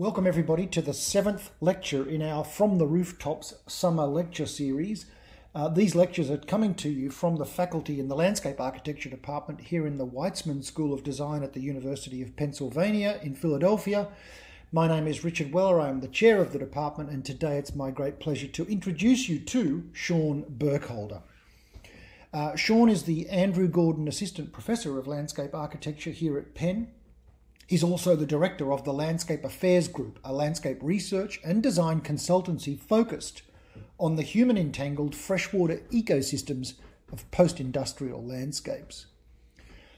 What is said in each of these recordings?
Welcome, everybody, to the seventh lecture in our From the Rooftops summer lecture series. Uh, these lectures are coming to you from the faculty in the Landscape Architecture Department here in the Weitzman School of Design at the University of Pennsylvania in Philadelphia. My name is Richard Weller. I am the chair of the department, and today it's my great pleasure to introduce you to Sean Burkholder. Uh, Sean is the Andrew Gordon Assistant Professor of Landscape Architecture here at Penn. He's also the director of the Landscape Affairs Group, a landscape research and design consultancy focused on the human entangled freshwater ecosystems of post industrial landscapes.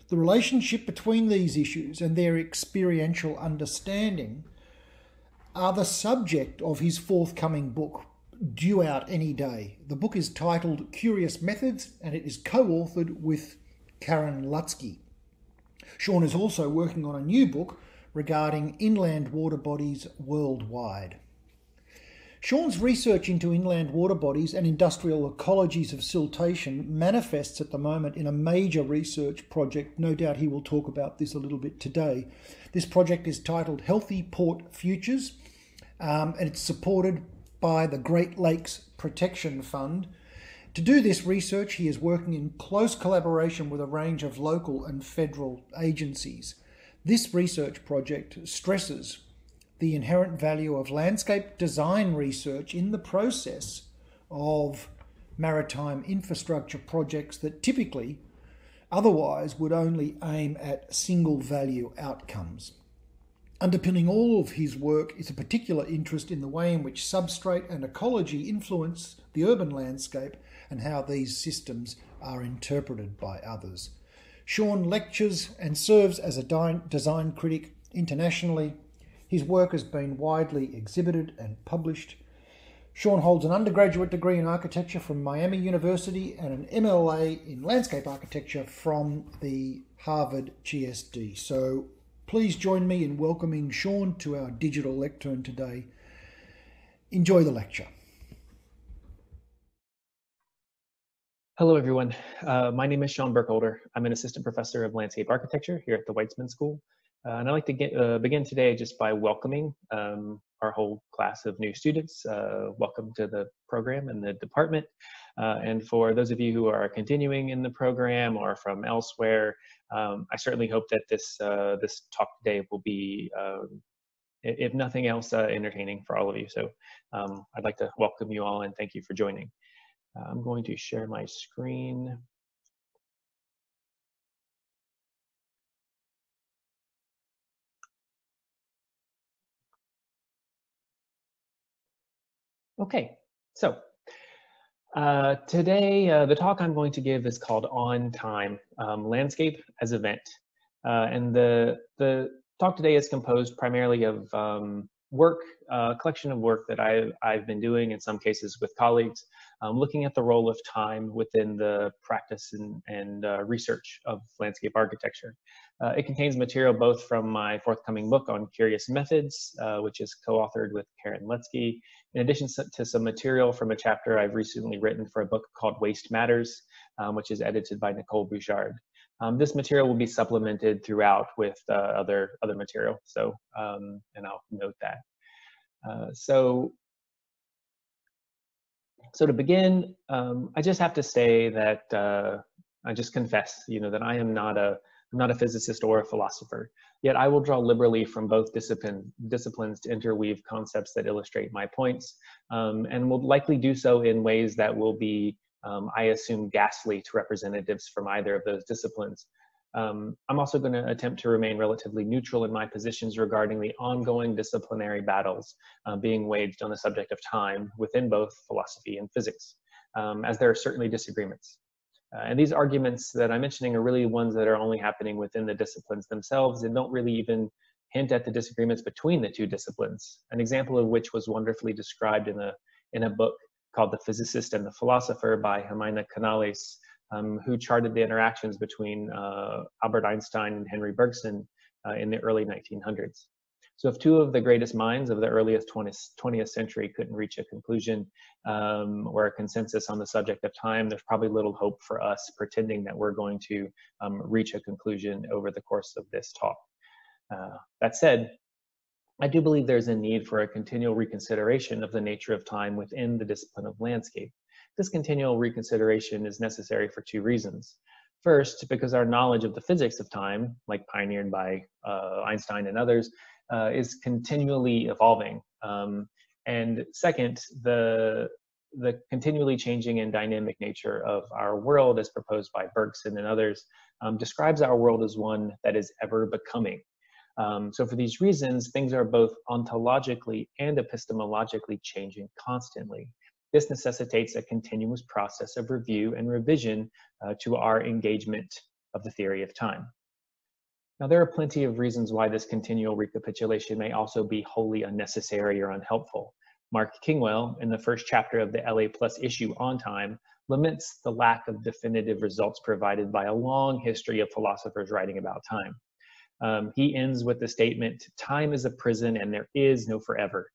The relationship between these issues and their experiential understanding are the subject of his forthcoming book, due out any day. The book is titled Curious Methods and it is co authored with Karen Lutsky. Sean is also working on a new book regarding inland water bodies worldwide. Sean's research into inland water bodies and industrial ecologies of siltation manifests at the moment in a major research project. No doubt he will talk about this a little bit today. This project is titled Healthy Port Futures um, and it's supported by the Great Lakes Protection Fund to do this research, he is working in close collaboration with a range of local and federal agencies. This research project stresses the inherent value of landscape design research in the process of maritime infrastructure projects that typically otherwise would only aim at single value outcomes. Underpinning all of his work is a particular interest in the way in which substrate and ecology influence the urban landscape and how these systems are interpreted by others. Sean lectures and serves as a design critic internationally. His work has been widely exhibited and published. Sean holds an undergraduate degree in architecture from Miami University and an MLA in landscape architecture from the Harvard GSD. So please join me in welcoming Sean to our digital lectern today. Enjoy the lecture. Hello, everyone. Uh, my name is Sean Burkholder. I'm an assistant professor of landscape architecture here at the Weitzman School. Uh, and I'd like to get, uh, begin today just by welcoming um, our whole class of new students. Uh, welcome to the program and the department. Uh, and for those of you who are continuing in the program or from elsewhere, um, I certainly hope that this, uh, this talk today will be, um, if nothing else, entertaining for all of you. So um, I'd like to welcome you all and thank you for joining. I'm going to share my screen. Okay, so uh, today uh, the talk I'm going to give is called On Time, um, Landscape as Event. Uh, and the, the talk today is composed primarily of um, work, a uh, collection of work that I've, I've been doing in some cases with colleagues, um, looking at the role of time within the practice and, and uh, research of landscape architecture. It contains material both from my forthcoming book on curious methods, which is co-authored with Karen Lutsky, in addition to some material from a chapter I've recently written for a book called Waste Matters, um, which is edited by Nicole Bouchard. Um, this material will be supplemented throughout with uh, other other material. So, um, and I'll note that. Uh, so, so to begin, um, I just have to say that uh, I just confess, you know, that I am not a I'm not a physicist or a philosopher. Yet I will draw liberally from both discipline, disciplines to interweave concepts that illustrate my points, um, and will likely do so in ways that will be um, I assume, ghastly to representatives from either of those disciplines. Um, I'm also going to attempt to remain relatively neutral in my positions regarding the ongoing disciplinary battles uh, being waged on the subject of time within both philosophy and physics, um, as there are certainly disagreements. Uh, and these arguments that I'm mentioning are really ones that are only happening within the disciplines themselves and don't really even hint at the disagreements between the two disciplines. An example of which was wonderfully described in a, in a book called The Physicist and the Philosopher by Jimena Canales, um, who charted the interactions between uh, Albert Einstein and Henry Bergson uh, in the early 1900s. So if two of the greatest minds of the earliest 20th, 20th century couldn't reach a conclusion um, or a consensus on the subject of time, there's probably little hope for us pretending that we're going to um, reach a conclusion over the course of this talk. Uh, that said, I do believe there's a need for a continual reconsideration of the nature of time within the discipline of landscape. This continual reconsideration is necessary for two reasons. First, because our knowledge of the physics of time, like pioneered by uh, Einstein and others, uh, is continually evolving. Um, and second, the the continually changing and dynamic nature of our world, as proposed by Bergson and others, um, describes our world as one that is ever becoming. Um, so for these reasons, things are both ontologically and epistemologically changing constantly. This necessitates a continuous process of review and revision uh, to our engagement of the theory of time. Now, there are plenty of reasons why this continual recapitulation may also be wholly unnecessary or unhelpful. Mark Kingwell, in the first chapter of the LA Plus issue on time, laments the lack of definitive results provided by a long history of philosophers writing about time. Um, he ends with the statement, time is a prison and there is no forever.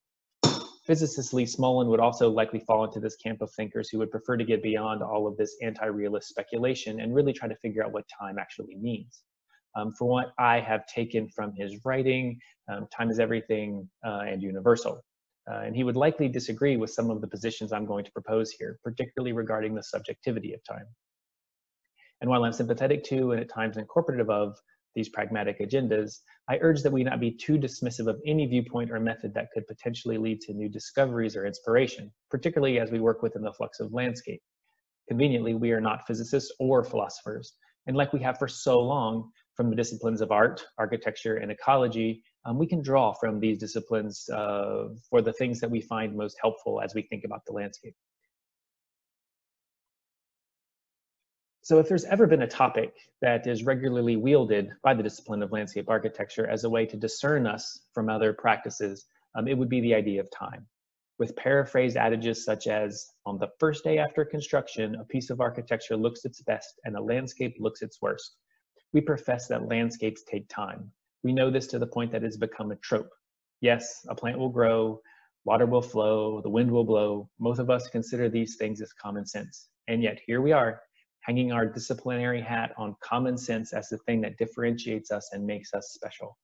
Physicist Lee Smolin would also likely fall into this camp of thinkers who would prefer to get beyond all of this anti-realist speculation and really try to figure out what time actually means. Um, for what I have taken from his writing, um, time is everything uh, and universal. Uh, and he would likely disagree with some of the positions I'm going to propose here, particularly regarding the subjectivity of time. And while I'm sympathetic to and at times incorporative of these pragmatic agendas, I urge that we not be too dismissive of any viewpoint or method that could potentially lead to new discoveries or inspiration, particularly as we work within the flux of landscape. Conveniently, we are not physicists or philosophers, and like we have for so long from the disciplines of art, architecture, and ecology, um, we can draw from these disciplines uh, for the things that we find most helpful as we think about the landscape. So if there's ever been a topic that is regularly wielded by the discipline of landscape architecture as a way to discern us from other practices, um, it would be the idea of time. With paraphrased adages such as, on the first day after construction, a piece of architecture looks its best and a landscape looks its worst. We profess that landscapes take time. We know this to the point that it's become a trope. Yes, a plant will grow, water will flow, the wind will blow. Most of us consider these things as common sense. And yet here we are, hanging our disciplinary hat on common sense as the thing that differentiates us and makes us special.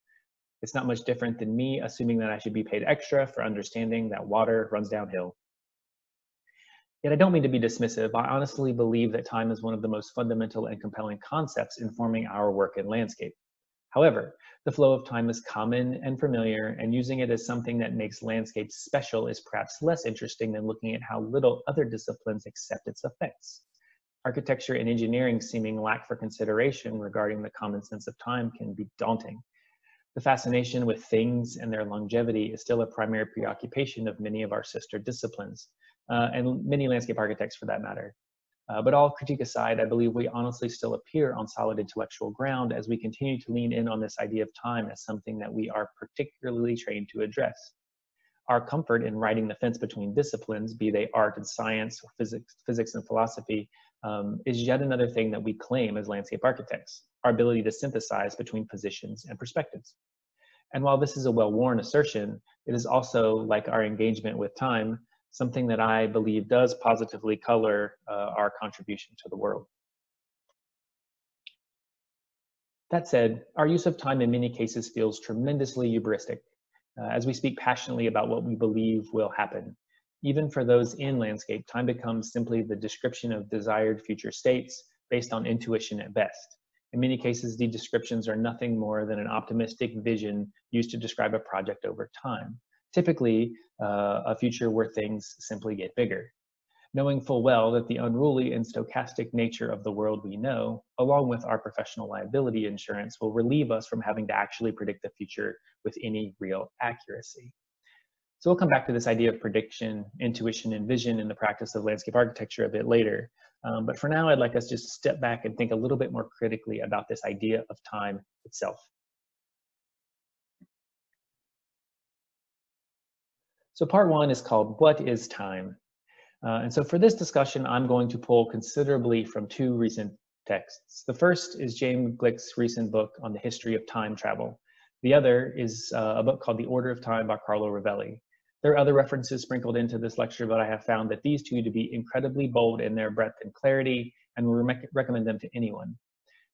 It's not much different than me assuming that I should be paid extra for understanding that water runs downhill. Yet I don't mean to be dismissive. I honestly believe that time is one of the most fundamental and compelling concepts informing our work in landscape. However, the flow of time is common and familiar, and using it as something that makes landscapes special is perhaps less interesting than looking at how little other disciplines accept its effects architecture and engineering seeming lack for consideration regarding the common sense of time can be daunting. The fascination with things and their longevity is still a primary preoccupation of many of our sister disciplines, uh, and many landscape architects for that matter. Uh, but all critique aside, I believe we honestly still appear on solid intellectual ground as we continue to lean in on this idea of time as something that we are particularly trained to address. Our comfort in riding the fence between disciplines, be they art and science or physics, physics and philosophy, um, is yet another thing that we claim as landscape architects, our ability to synthesize between positions and perspectives. And while this is a well-worn assertion, it is also, like our engagement with time, something that I believe does positively color uh, our contribution to the world. That said, our use of time in many cases feels tremendously hubristic, uh, as we speak passionately about what we believe will happen, even for those in landscape, time becomes simply the description of desired future states based on intuition at best. In many cases, these descriptions are nothing more than an optimistic vision used to describe a project over time, typically uh, a future where things simply get bigger. Knowing full well that the unruly and stochastic nature of the world we know, along with our professional liability insurance, will relieve us from having to actually predict the future with any real accuracy. So we'll come back to this idea of prediction, intuition, and vision in the practice of landscape architecture a bit later. Um, but for now, I'd like us just to step back and think a little bit more critically about this idea of time itself. So part one is called What is Time? Uh, and so for this discussion, I'm going to pull considerably from two recent texts. The first is James Gleick's recent book on the history of time travel. The other is uh, a book called The Order of Time by Carlo Rovelli. There are other references sprinkled into this lecture, but I have found that these two to be incredibly bold in their breadth and clarity and re recommend them to anyone.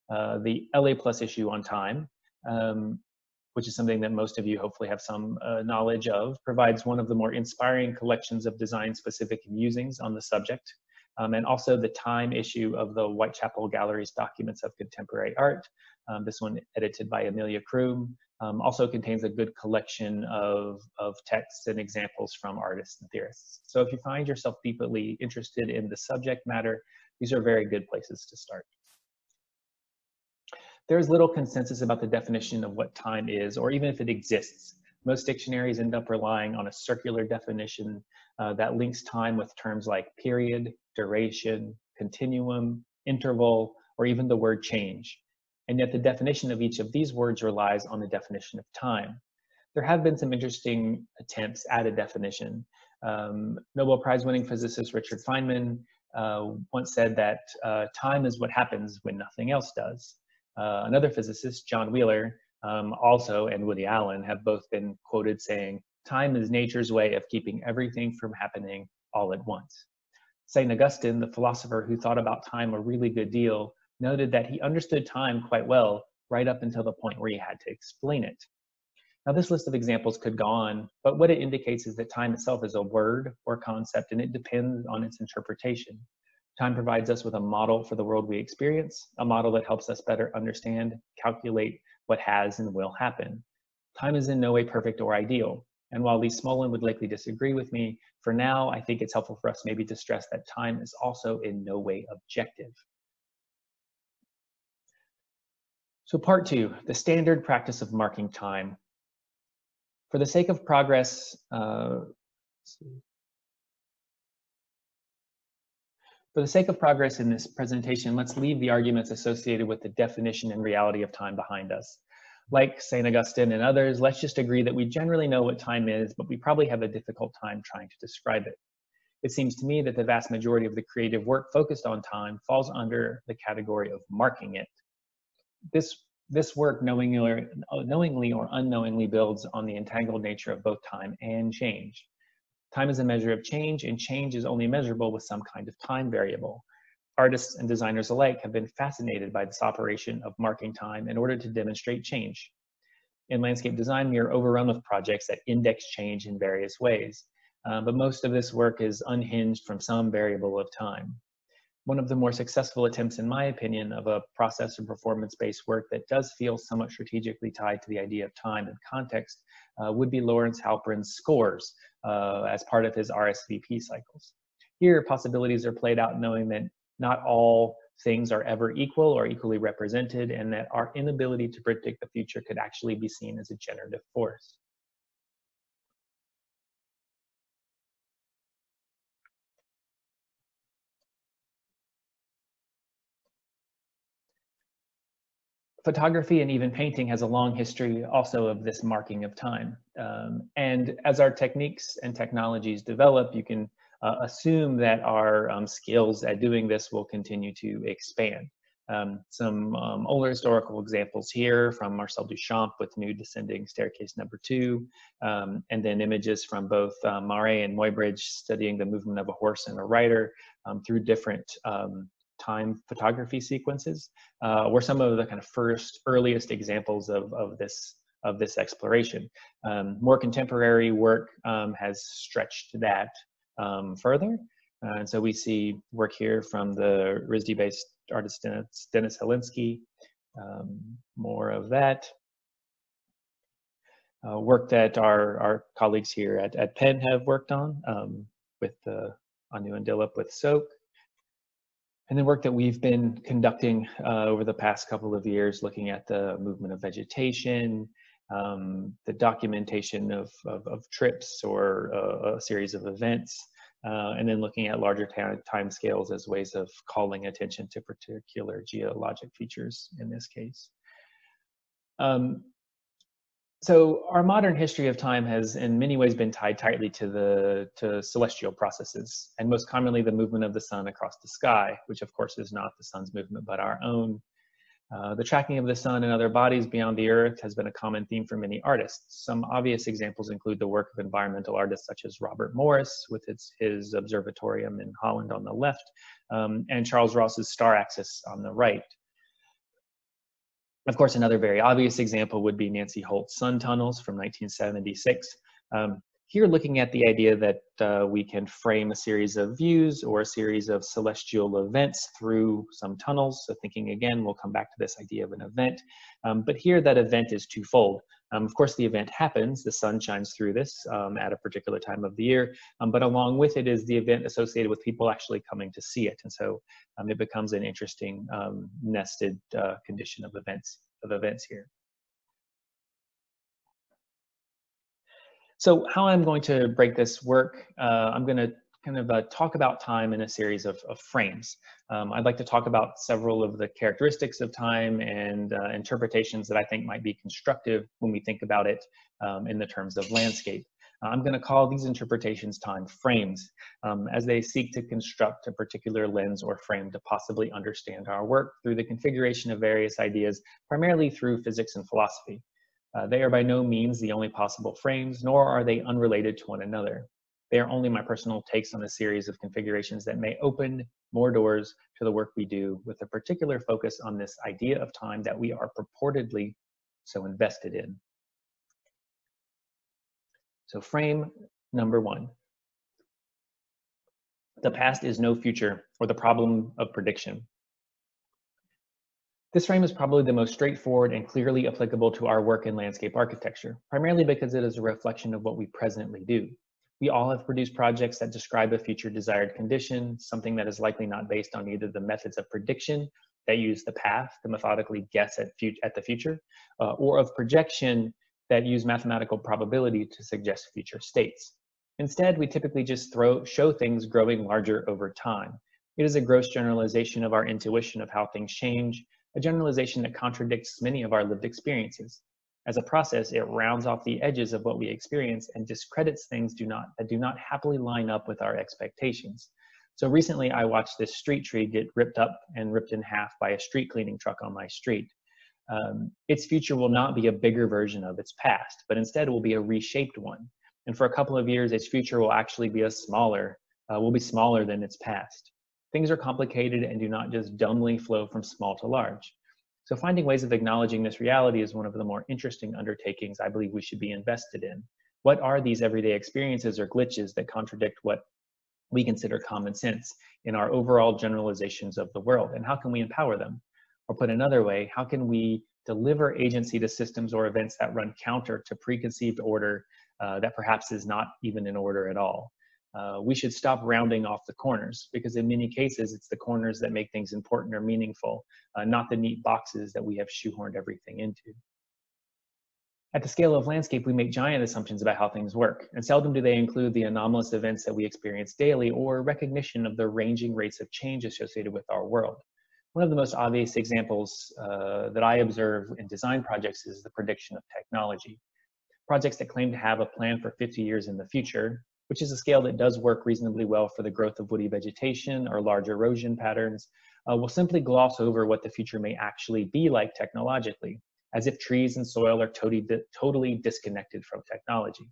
Uh, the LA Plus issue on time um, which is something that most of you hopefully have some uh, knowledge of, provides one of the more inspiring collections of design-specific musings on the subject, um, and also the time issue of the Whitechapel Gallery's Documents of Contemporary Art. Um, this one edited by Amelia Groom, um, also contains a good collection of, of texts and examples from artists and theorists. So if you find yourself deeply interested in the subject matter, these are very good places to start. There is little consensus about the definition of what time is, or even if it exists. Most dictionaries end up relying on a circular definition uh, that links time with terms like period, duration, continuum, interval, or even the word change and yet the definition of each of these words relies on the definition of time. There have been some interesting attempts at a definition. Um, Nobel Prize winning physicist Richard Feynman uh, once said that uh, time is what happens when nothing else does. Uh, another physicist, John Wheeler, um, also, and Woody Allen have both been quoted saying, time is nature's way of keeping everything from happening all at once. St. Augustine, the philosopher who thought about time a really good deal, noted that he understood time quite well right up until the point where he had to explain it. Now, this list of examples could go on, but what it indicates is that time itself is a word or concept and it depends on its interpretation. Time provides us with a model for the world we experience, a model that helps us better understand, calculate what has and will happen. Time is in no way perfect or ideal. And while Lee Smolin would likely disagree with me, for now, I think it's helpful for us maybe to stress that time is also in no way objective. So part two, the standard practice of marking time. For the sake of progress, uh, for the sake of progress in this presentation, let's leave the arguments associated with the definition and reality of time behind us. Like St. Augustine and others, let's just agree that we generally know what time is, but we probably have a difficult time trying to describe it. It seems to me that the vast majority of the creative work focused on time falls under the category of marking it this this work knowingly or, knowingly or unknowingly builds on the entangled nature of both time and change. Time is a measure of change, and change is only measurable with some kind of time variable. Artists and designers alike have been fascinated by this operation of marking time in order to demonstrate change. In landscape design, we are overrun with projects that index change in various ways, uh, but most of this work is unhinged from some variable of time one of the more successful attempts, in my opinion, of a process and performance-based work that does feel somewhat strategically tied to the idea of time and context uh, would be Lawrence Halprin's scores uh, as part of his RSVP cycles. Here, possibilities are played out knowing that not all things are ever equal or equally represented and that our inability to predict the future could actually be seen as a generative force. Photography and even painting has a long history also of this marking of time. Um, and as our techniques and technologies develop, you can uh, assume that our um, skills at doing this will continue to expand. Um, some um, older historical examples here from Marcel Duchamp with Nude Descending Staircase number two, um, and then images from both uh, Marey and Muybridge studying the movement of a horse and a rider um, through different time photography sequences uh, were some of the kind of first earliest examples of, of this of this exploration. Um, more contemporary work um, has stretched that um, further. Uh, and so we see work here from the RISD-based artist Dennis, Dennis Hlynsky, um, more of that. Uh, work that our, our colleagues here at, at Penn have worked on um, with uh, Anu and Dilip with Soak and the work that we've been conducting uh, over the past couple of years, looking at the movement of vegetation, um, the documentation of, of, of trips or uh, a series of events, uh, and then looking at larger time scales as ways of calling attention to particular geologic features in this case. Um, so our modern history of time has in many ways been tied tightly to the to celestial processes and most commonly the movement of the sun across the sky which of course is not the sun's movement but our own. Uh, the tracking of the sun and other bodies beyond the earth has been a common theme for many artists. Some obvious examples include the work of environmental artists such as robert morris with his observatorium in holland on the left um, and charles ross's star axis on the right Of course, another very obvious example would be Nancy Holt's sun tunnels from 1976. Um, here looking at the idea that uh, we can frame a series of views or a series of celestial events through some tunnels. So thinking again, we'll come back to this idea of an event. Um, but here that event is twofold. Um, of course, the event happens, the sun shines through this um, at a particular time of the year, um, but along with it is the event associated with people actually coming to see it. And so um, it becomes an interesting um, nested uh, condition of events, of events here. So how I'm going to break this work, uh, I'm going to kind of uh, talk about time in a series of, of frames. Um, I'd like to talk about several of the characteristics of time and uh, interpretations that I think might be constructive when we think about it um, in the terms of landscape. I'm going to call these interpretations time frames um, as they seek to construct a particular lens or frame to possibly understand our work through the configuration of various ideas, primarily through physics and philosophy. Uh, they are by no means the only possible frames, nor are they unrelated to one another. They are only my personal takes on a series of configurations that may open more doors to the work we do with a particular focus on this idea of time that we are purportedly so invested in. So frame number one. The past is no future, or the problem of prediction. This frame is probably the most straightforward and clearly applicable to our work in landscape architecture, primarily because it is a reflection of what we presently do. We all have produced projects that describe a future desired condition, something that is likely not based on either the methods of prediction that use the path to methodically guess at, at the future, uh, or of projection that use mathematical probability to suggest future states. Instead, we typically just throw, show things growing larger over time. It is a gross generalization of our intuition of how things change, a generalization that contradicts many of our lived experiences. As a process, it rounds off the edges of what we experience and discredits things do not, that do not happily line up with our expectations. So recently I watched this street tree get ripped up and ripped in half by a street cleaning truck on my street. Um, its future will not be a bigger version of its past, but instead will be a reshaped one. And for a couple of years, its future will actually be a smaller, uh, will be smaller than its past. Things are complicated and do not just dumbly flow from small to large. So finding ways of acknowledging this reality is one of the more interesting undertakings I believe we should be invested in. What are these everyday experiences or glitches that contradict what we consider common sense in our overall generalizations of the world, and how can we empower them? Or put another way, how can we deliver agency to systems or events that run counter to preconceived order uh, that perhaps is not even in order at all? Uh, we should stop rounding off the corners because in many cases it's the corners that make things important or meaningful, uh, not the neat boxes that we have shoehorned everything into. At the scale of landscape, we make giant assumptions about how things work, and seldom do they include the anomalous events that we experience daily or recognition of the ranging rates of change associated with our world. One of the most obvious examples uh, that I observe in design projects is the prediction of technology. Projects that claim to have a plan for 50 years in the future, which is a scale that does work reasonably well for the growth of woody vegetation or large erosion patterns, uh, will simply gloss over what the future may actually be like technologically, as if trees and soil are totally, totally disconnected from technology.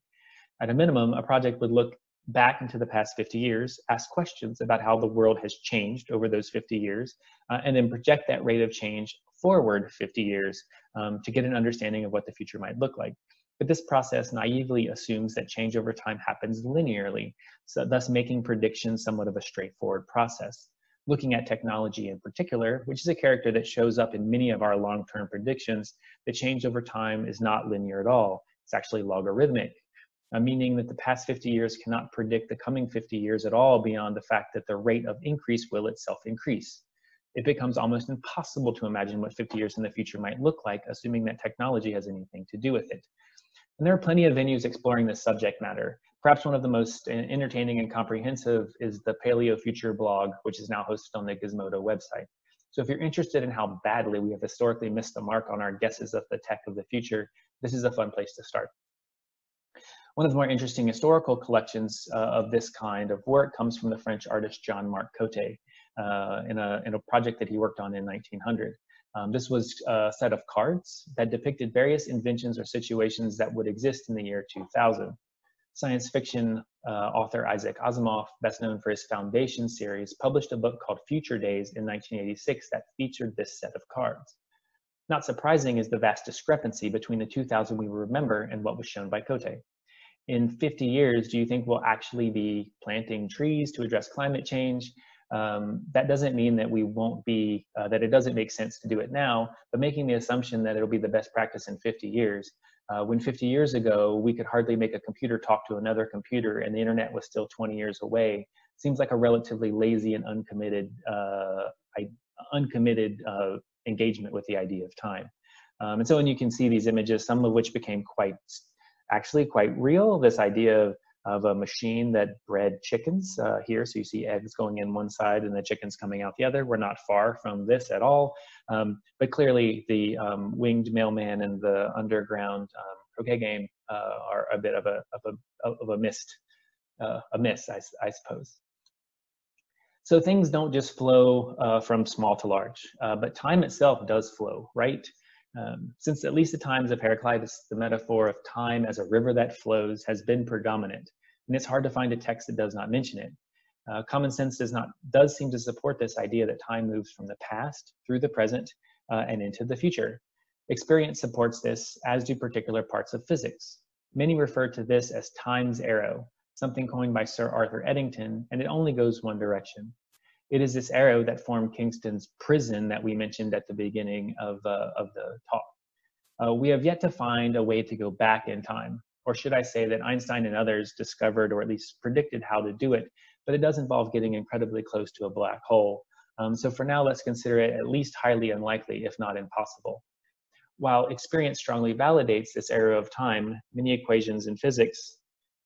At a minimum, a project would look back into the past 50 years, ask questions about how the world has changed over those 50 years, uh, and then project that rate of change forward 50 years um, to get an understanding of what the future might look like. But this process naively assumes that change over time happens linearly, so thus making predictions somewhat of a straightforward process. Looking at technology in particular, which is a character that shows up in many of our long-term predictions, the change over time is not linear at all. It's actually logarithmic, uh, meaning that the past 50 years cannot predict the coming 50 years at all beyond the fact that the rate of increase will itself increase. It becomes almost impossible to imagine what 50 years in the future might look like, assuming that technology has anything to do with it. And there are plenty of venues exploring this subject matter. Perhaps one of the most entertaining and comprehensive is the Paleo Future blog, which is now hosted on the Gizmodo website. So if you're interested in how badly we have historically missed the mark on our guesses of the tech of the future, this is a fun place to start. One of the more interesting historical collections uh, of this kind of work comes from the French artist Jean-Marc Coté uh, in, a, in a project that he worked on in 1900. Um, this was a set of cards that depicted various inventions or situations that would exist in the year 2000. Science fiction uh, author Isaac Asimov, best known for his Foundation series, published a book called Future Days in 1986 that featured this set of cards. Not surprising is the vast discrepancy between the 2000 we remember and what was shown by Cote. In 50 years, do you think we'll actually be planting trees to address climate change? Um, that doesn't mean that we won't be, uh, that it doesn't make sense to do it now, but making the assumption that it'll be the best practice in 50 years. Uh, when 50 years ago, we could hardly make a computer talk to another computer and the internet was still 20 years away, seems like a relatively lazy and uncommitted, uh, uncommitted uh, engagement with the idea of time. Um, and so and you can see these images, some of which became quite, actually quite real, this idea of of a machine that bred chickens uh, here. So you see eggs going in one side and the chickens coming out the other. We're not far from this at all. Um, but clearly the um, winged mailman and the underground um, croquet game uh, are a bit of a, of a, of a missed, uh, a miss, I, I, suppose. So things don't just flow uh, from small to large, uh, but time itself does flow, right? Um, since at least the times of Heraclitus, the metaphor of time as a river that flows has been predominant and it's hard to find a text that does not mention it. Uh, common sense does not does seem to support this idea that time moves from the past through the present uh, and into the future. Experience supports this, as do particular parts of physics. Many refer to this as time's arrow, something coined by Sir Arthur Eddington, and it only goes one direction. It is this arrow that formed Kingwell's prison that we mentioned at the beginning of, uh, of the talk. Uh, we have yet to find a way to go back in time, or should I say that Einstein and others discovered or at least predicted how to do it, but it does involve getting incredibly close to a black hole. Um, so for now, let's consider it at least highly unlikely, if not impossible. While experience strongly validates this arrow of time, many equations in physics,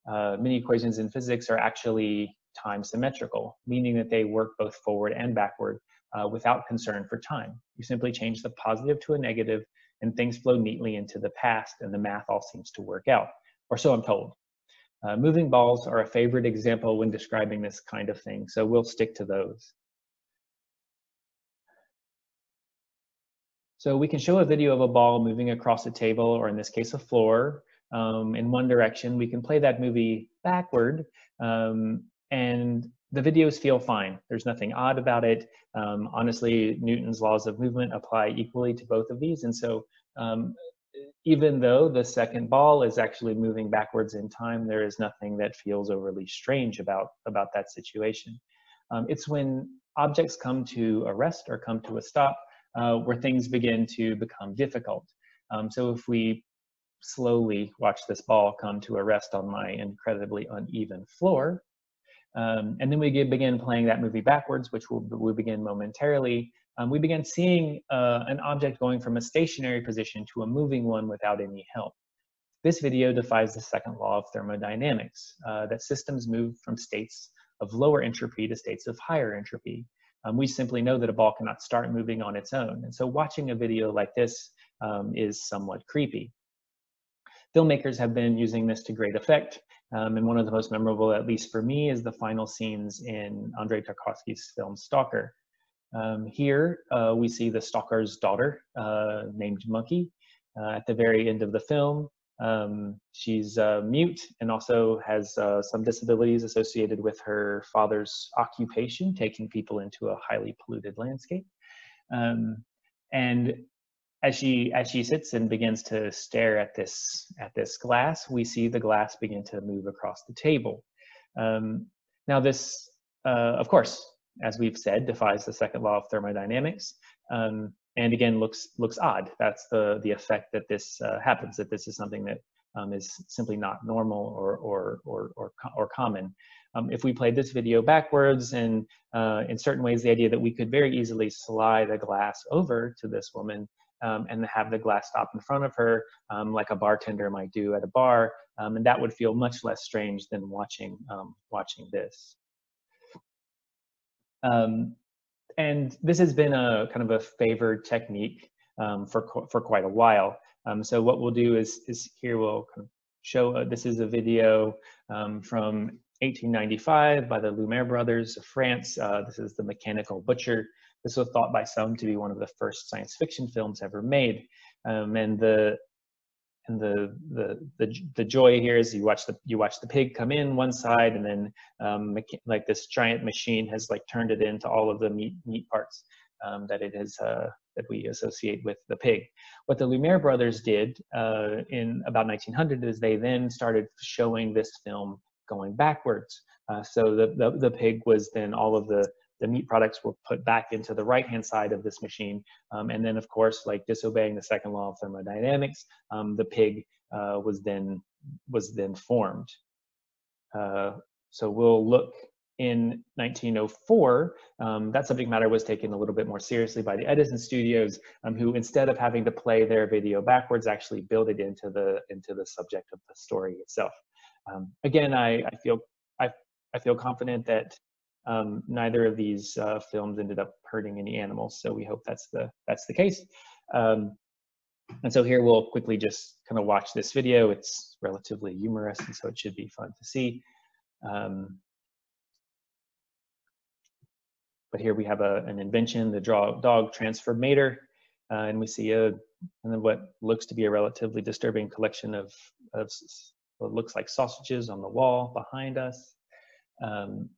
uh, many equations in physics are actually time symmetrical, meaning that they work both forward and backward uh, without concern for time. You simply change the positive to a negative and things flow neatly into the past and the math all seems to work out or so I'm told. Uh, moving balls are a favorite example when describing this kind of thing, so we'll stick to those. So we can show a video of a ball moving across a table, or in this case, a floor, um, in one direction. We can play that movie backward, um, and the videos feel fine. There's nothing odd about it. Um, honestly, Newton's laws of movement apply equally to both of these, and so um, even though the second ball is actually moving backwards in time, there is nothing that feels overly strange about, about that situation. Um, it's when objects come to a rest or come to a stop uh, where things begin to become difficult. Um, so if we slowly watch this ball come to a rest on my incredibly uneven floor, um, and then we get, begin playing that movie backwards, which will we'll begin momentarily um, we begin seeing uh, an object going from a stationary position to a moving one without any help. This video defies the second law of thermodynamics, uh, that systems move from states of lower entropy to states of higher entropy. Um, we simply know that a ball cannot start moving on its own. And so watching a video like this um, is somewhat creepy. Filmmakers have been using this to great effect. Um, and one of the most memorable, at least for me, is the final scenes in Andrei Tarkovsky's film Stalker. Um, here uh, we see the stalker's daughter uh, named Monkey uh, at the very end of the film. Um, she's uh, mute and also has uh, some disabilities associated with her father's occupation, taking people into a highly polluted landscape. Um, and as she as she sits and begins to stare at this at this glass, we see the glass begin to move across the table. Um, now, this, uh, of course, as we've said, defies the second law of thermodynamics. Um, and again, looks looks odd. That's the the effect that this uh, happens. That this is something that um, is simply not normal or or or or, or common. Um, if we played this video backwards, and uh, in certain ways, the idea that we could very easily slide a glass over to this woman um, and have the glass stop in front of her, um, like a bartender might do at a bar, um, and that would feel much less strange than watching um, watching this. Um, and this has been a kind of a favored technique um, for, for quite a while. So what we'll do is, is here we'll kind of show, uh, this is a video from 1895 by the Lumiere brothers of France. Uh, this is The Mechanical Butcher. This was thought by some to be one of the first science fiction films ever made. Um, and the and the, the the the joy here is you watch the you watch the pig come in one side and then um, like this giant machine has like turned it into all of the meat meat parts um, that it is uh, that we associate with the pig. What the Lumiere brothers did uh, in about 1900 is they then started showing this film going backwards. Uh, so the, the, the pig was then all of the the meat products were put back into the right hand side of this machine. Um, and then, of course, like disobeying the second law of thermodynamics, um, the pig uh, was then was then formed. Uh, so we'll look in 1904, um, that subject matter was taken a little bit more seriously by the Edison Studios, um, who instead of having to play their video backwards, actually built it into the into the subject of the story itself. Um, again, I, I feel I, I feel confident that um, neither of these uh, films ended up hurting any animals, so we hope that's the that's the case. Um, and so here we'll quickly just kind of watch this video. It's relatively humorous, and so it should be fun to see. Um, but here we have a, an invention, the draw, dog transformator, uh, and we see a and then what looks to be a relatively disturbing collection of, of what looks like sausages on the wall behind us. Um,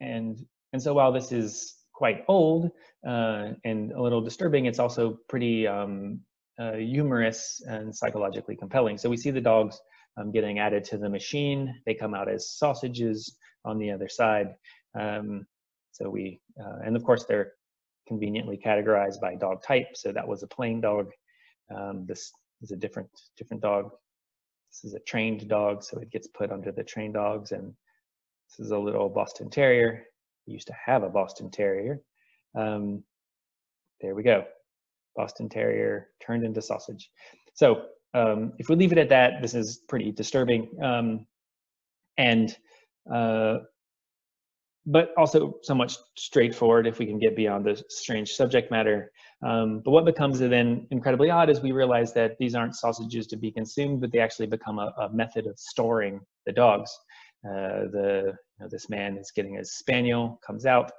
and and so while this is quite old uh, and a little disturbing, it's also pretty um, uh, humorous and psychologically compelling. So we see the dogs um, getting added to the machine. They come out as sausages on the other side. Um, so we, uh, and of course they're conveniently categorized by dog type. So that was a plain dog. Um, this is a different different dog. This is a trained dog, so it gets put under the trained dogs. And this is a little Boston Terrier. We used to have a Boston Terrier. Um, there we go. Boston Terrier turned into sausage. So um, if we leave it at that, this is pretty disturbing. Um, and uh, but also somewhat straightforward if we can get beyond the strange subject matter. Um, but what becomes then incredibly odd is we realize that these aren't sausages to be consumed, but they actually become a, a method of storing the dogs. Uh, the you know, this man is getting his spaniel, comes out,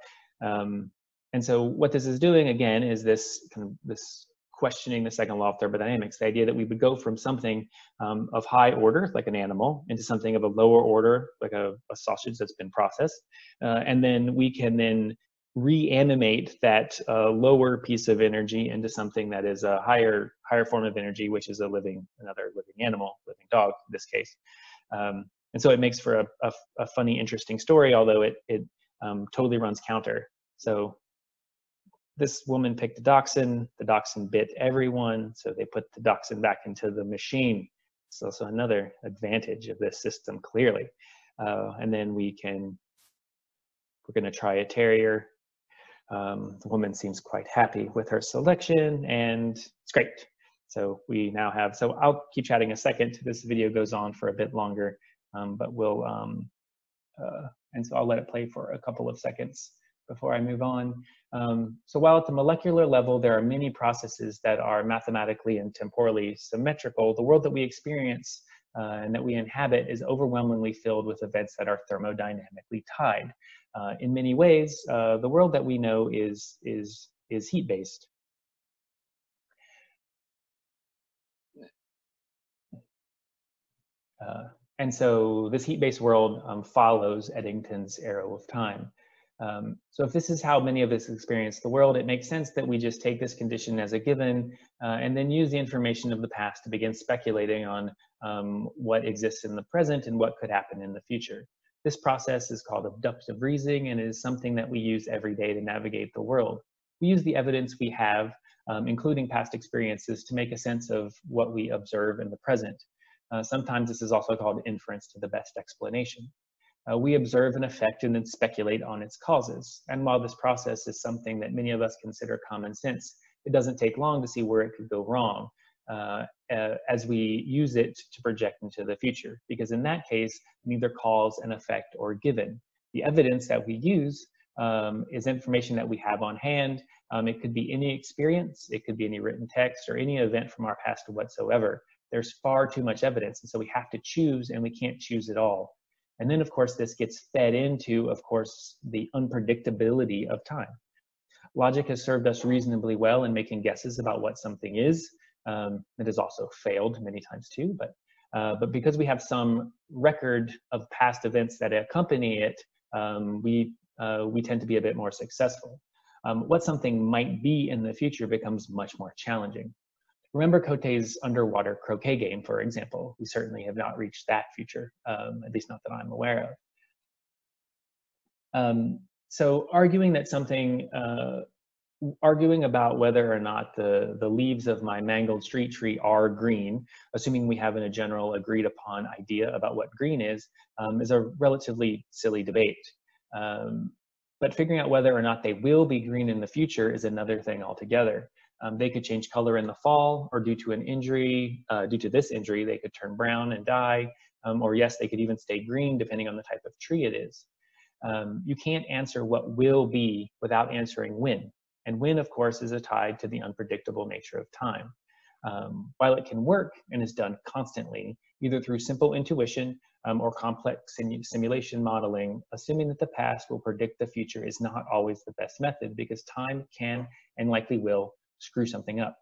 um, and so what this is doing again is this kind of this questioning the second law of thermodynamics, the idea that we would go from something um, of high order, like an animal, into something of a lower order, like a, a sausage that's been processed. Uh, and then we can then reanimate that uh, lower piece of energy into something that is a higher higher form of energy, which is a living, another living animal, living dog in this case. Um, and so it makes for a, a, a, funny, interesting story, although it, it um, totally runs counter. So this woman picked a dachshund. The dachshund bit everyone, so they put the dachshund back into the machine. So, so another advantage of this system, clearly. Uh, and then we can, we're going to try a terrier. Um, the woman seems quite happy with her selection, and it's great. So we now have, so I'll keep chatting a second. This video goes on for a bit longer, um, but we'll, um, uh, and so I'll let it play for a couple of seconds before I move on. Um, so while at the molecular level, there are many processes that are mathematically and temporally symmetrical, the world that we experience uh, and that we inhabit is overwhelmingly filled with events that are thermodynamically tied. Uh, in many ways, uh, the world that we know is, is, is heat-based. And so this heat-based world um, follows Eddington's arrow of time. Um, so if this is how many of us experience the world, it makes sense that we just take this condition as a given uh, and then use the information of the past to begin speculating on um, what exists in the present and what could happen in the future. This process is called abductive reasoning and is something that we use every day to navigate the world. We use the evidence we have, um, including past experiences, to make a sense of what we observe in the present. Uh, sometimes this is also called inference to the best explanation uh, we observe an effect and then speculate on its causes. And while this process is something that many of us consider common sense, it doesn't take long to see where it could go wrong uh, uh, as we use it to project into the future. Because in that case, neither cause and effect or given. The evidence that we use um, is information that we have on hand. Um, it could be any experience, it could be any written text, or any event from our past whatsoever. There's far too much evidence, and so we have to choose, and we can't choose it all. And then, of course, this gets fed into, of course, the unpredictability of time. Logic has served us reasonably well in making guesses about what something is. Um, it has also failed many times too, but uh, but because we have some record of past events that accompany it, um, we uh, we tend to be a bit more successful. um, what something might be in the future becomes much more challenging. Remember Cote's underwater croquet game, for example. We certainly have not reached that future, um, at least not that I'm aware of. Um, so arguing that something, uh, arguing about whether or not the, the leaves of my mangled street tree are green, assuming we have in a general agreed upon idea about what green is, um, is a relatively silly debate. Um, but figuring out whether or not they will be green in the future is another thing altogether. Um, they could change color in the fall, or due to an injury, uh, due to this injury, they could turn brown and die. Um, or yes, they could even stay green depending on the type of tree it is. Um, you can't answer what will be without answering when. And when, of course, is tied to the unpredictable nature of time. Um, while it can work and is done constantly, either through simple intuition um, or complex simulation modeling, assuming that the past will predict the future is not always the best method because time can and likely will screw something up.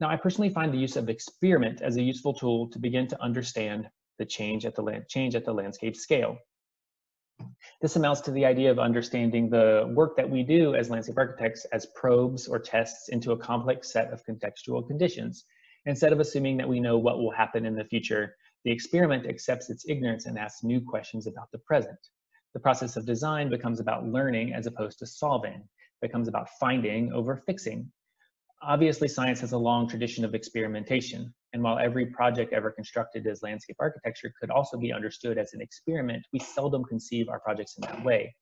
Now, I personally find the use of experiment as a useful tool to begin to understand the change at the, change at the landscape scale. This amounts to the idea of understanding the work that we do as landscape architects as probes or tests into a complex set of contextual conditions. Instead of assuming that we know what will happen in the future, the experiment accepts its ignorance and asks new questions about the present. The process of design becomes about learning as opposed to solving becomes about finding over fixing. Obviously, science has a long tradition of experimentation, and while every project ever constructed as landscape architecture could also be understood as an experiment, we seldom conceive our projects in that way.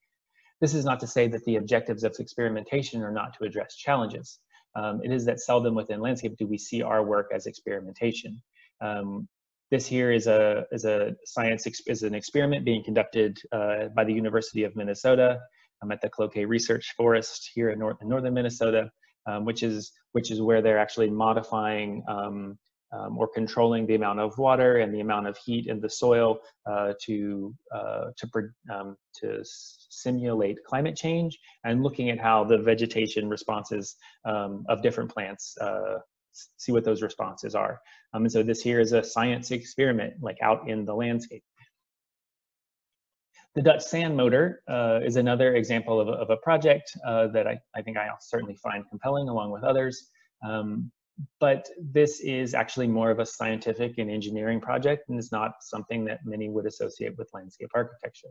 This is not to say that the objectives of experimentation are not to address challenges. Um, it is that seldom within landscape do we see our work as experimentation. Um, this here is a is a science is an experiment being conducted uh, by the University of Minnesota. I'm at the Cloquet Research Forest here in, north, in northern Minnesota, um, which is which is where they're actually modifying um, um, or controlling the amount of water and the amount of heat in the soil uh, to uh, to um, to simulate climate change and looking at how the vegetation responses um, of different plants uh, see what those responses are. Um, and so this here is a science experiment, like out in the landscape. The Dutch sand motor uh, is another example of a, of a project uh, that I, I, think I certainly find compelling along with others. Um, but this is actually more of a scientific and engineering project and is not something that many would associate with landscape architecture.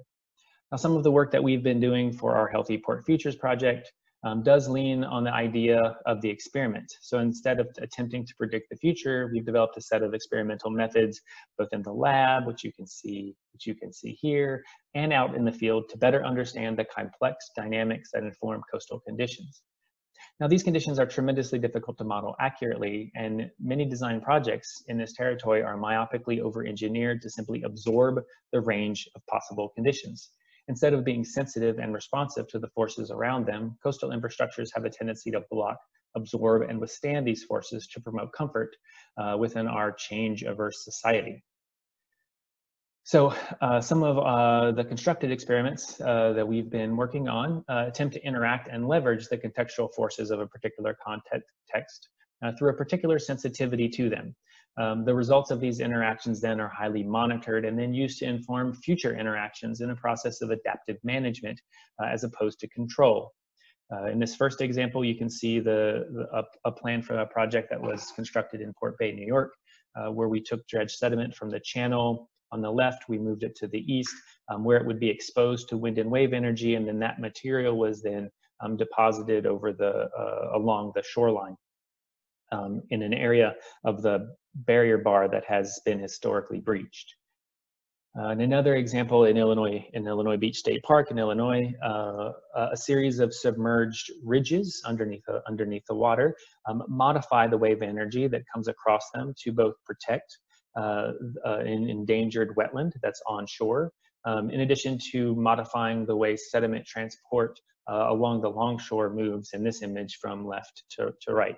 Now, some of the work that we've been doing for our Healthy Port Futures project um, does lean on the idea of the experiment. So instead of attempting to predict the future, we've developed a set of experimental methods, both in the lab, which you can see, which you can see here, and out in the field to better understand the complex dynamics that inform coastal conditions. Now, these conditions are tremendously difficult to model accurately, and many design projects in this territory are myopically over-engineered to simply absorb the range of possible conditions. Instead of being sensitive and responsive to the forces around them, coastal infrastructures have a tendency to block, absorb, and withstand these forces to promote comfort uh, within our change-averse society. So uh, some of uh, the constructed experiments uh, that we've been working on uh, attempt to interact and leverage the contextual forces of a particular context uh, through a particular sensitivity to them. Um, the results of these interactions then are highly monitored and then used to inform future interactions in a process of adaptive management uh, as opposed to control. Uh, in this first example, you can see the, the a, a, plan for a project that was constructed in Port Bay, New York, uh, where we took dredged sediment from the channel on the left, we moved it to the east, um, where it would be exposed to wind and wave energy, and then that material was then um, deposited over the uh, along the shoreline um, in an area of the barrier bar that has been historically breached. Uh, and another example in Illinois, in Illinois Beach State Park in Illinois, uh, a series of submerged ridges underneath the, underneath the water um, modify the wave energy that comes across them to both protect uh, uh an endangered wetland that's onshore, um, in addition to modifying the way sediment transport uh, along the longshore moves in this image from left to, to right.